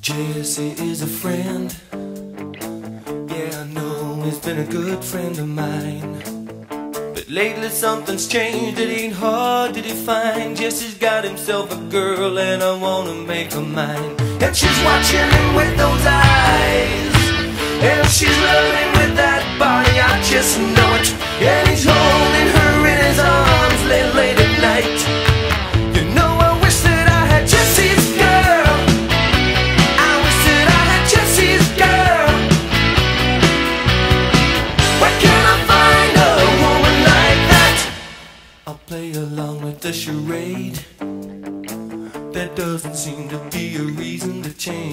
Jesse is a friend. Yeah, I know he's been a good friend of mine. But lately something's changed, it ain't hard to define. Jesse's got himself a girl and I wanna make her mine. And she's watching him with those eyes. And she's loving with that body, I just know it. And he's I'll play along with the charade. That doesn't seem to be a reason to change.